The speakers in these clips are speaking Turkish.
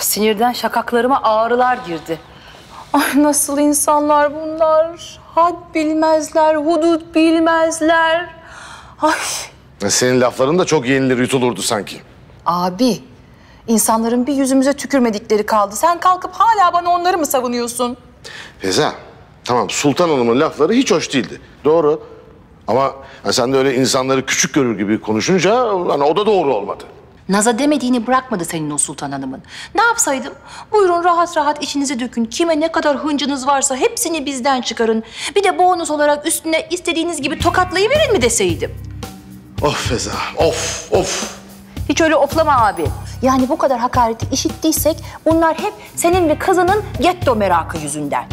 Sinirden şakaklarıma ağrılar girdi. Ay nasıl insanlar bunlar? Had bilmezler, hudut bilmezler. Ay Senin lafların da çok yenilir yutulurdu sanki. abi, insanların bir yüzümüze tükürmedikleri kaldı. Sen kalkıp hala bana onları mı savunuyorsun? Feza, tamam Sultan Hanım'ın lafları hiç hoş değildi. Doğru. Ama ha, sen de öyle insanları küçük görür gibi konuşunca hani o da doğru olmadı. Naza demediğini bırakmadı senin o Sultan Hanım'ın. Ne yapsaydım? Buyurun rahat rahat içinizi dökün. Kime ne kadar hıncınız varsa hepsini bizden çıkarın. Bir de bonus olarak üstüne istediğiniz gibi tokatlayıverin mi deseydim? Of Feza, of, of. Hiç öyle oflama abi. Yani bu kadar hakareti işittiysek bunlar hep senin ve kızının getto merakı yüzünden.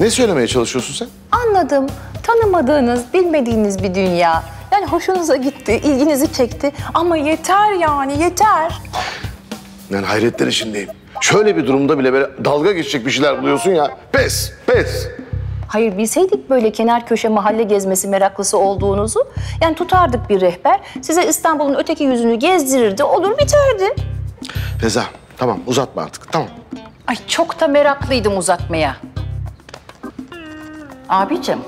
Ne söylemeye çalışıyorsun sen? Anladım. Tanımadığınız, bilmediğiniz bir dünya. Hoşunuza gitti, ilginizi çekti. Ama yeter yani, yeter. Yani hayretler içindeyim. Şöyle bir durumda bile böyle dalga geçecek bir şeyler buluyorsun ya. Pes, pes. Hayır bilseydik böyle kenar köşe mahalle gezmesi meraklısı olduğunuzu... ...yani tutardık bir rehber, size İstanbul'un öteki yüzünü gezdirirdi, olur biterdi. Feza, tamam uzatma artık, tamam. Ay çok da meraklıydım uzatmaya. Abicim,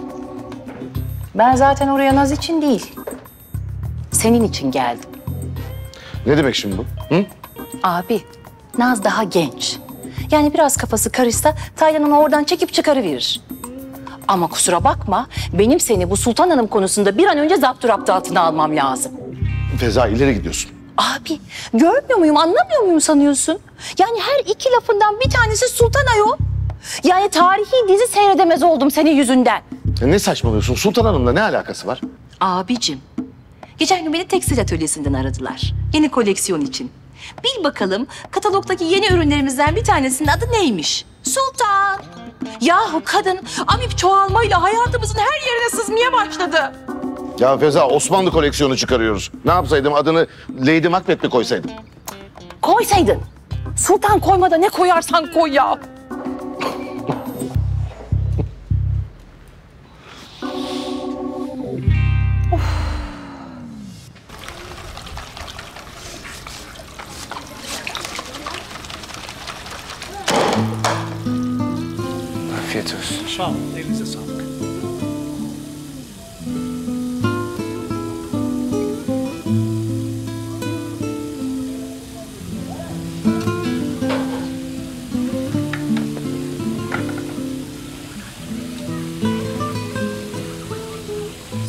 ben zaten oraya Naz için değil, senin için geldim. Ne demek şimdi bu? Hı? Abi, Naz daha genç. Yani biraz kafası karışsa Taylan onu oradan çekip çıkarıverir. Ama kusura bakma, benim seni bu Sultan Hanım konusunda bir an önce zapturapt altına almam lazım. Feza ileri gidiyorsun. Abi, görmüyor muyum, anlamıyor muyum sanıyorsun? Yani her iki lafından bir tanesi Sultan Ayol. Yani tarihi dizi seyredemez oldum senin yüzünden. Ya ne saçmalıyorsun? Sultan Hanım'la ne alakası var? Abicim, geçen gün beni tekstil atölyesinden aradılar. Yeni koleksiyon için. Bil bakalım katalogdaki yeni ürünlerimizden bir tanesinin adı neymiş? Sultan. Yahu kadın amip çoğalmayla hayatımızın her yerine sızmaya başladı. Ya Feza Osmanlı koleksiyonu çıkarıyoruz. Ne yapsaydım adını Lady Macbeth mi koysaydım? Koysaydın. Sultan koymada ne koyarsan koy ya. Afiyet olsun. Sağ olun, elinize sağlık.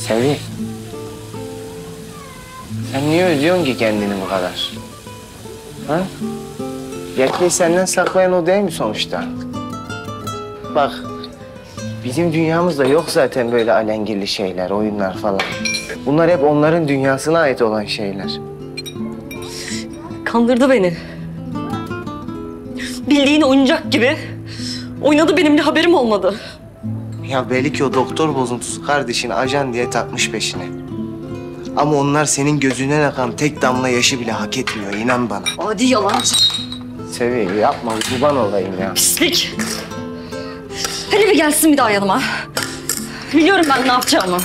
Sevi. Sen niye üzüyorsun ki kendini bu kadar? Ha? Gerçeği senden saklayan o değil mi sonuçta? Bak, bizim dünyamızda yok zaten böyle alengirli şeyler, oyunlar falan. Bunlar hep onların dünyasına ait olan şeyler. Kandırdı beni. Bildiğin oyuncak gibi. Oynadı benimle haberim olmadı. Ya belli ki o doktor bozuntusu kardeşini ajan diye takmış peşine. Ama onlar senin gözünden akan tek damla yaşı bile hak etmiyor, inan bana. Adi yalancı. Sevi, yapma, kurban olayım ya. Pislik. Hele bir gelsin bir daha yanıma. Biliyorum ben ne yapacağımı.